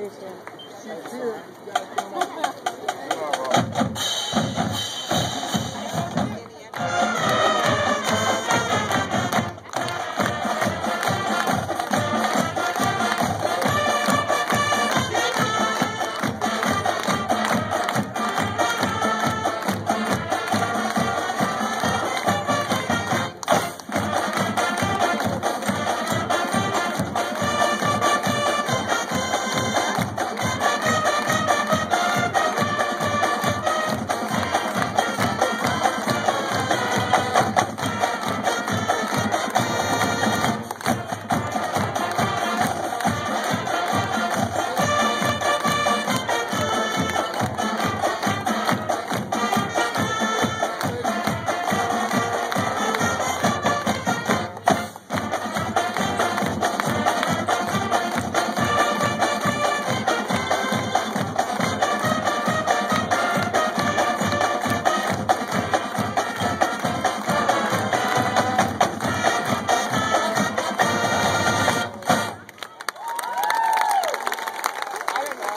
这些。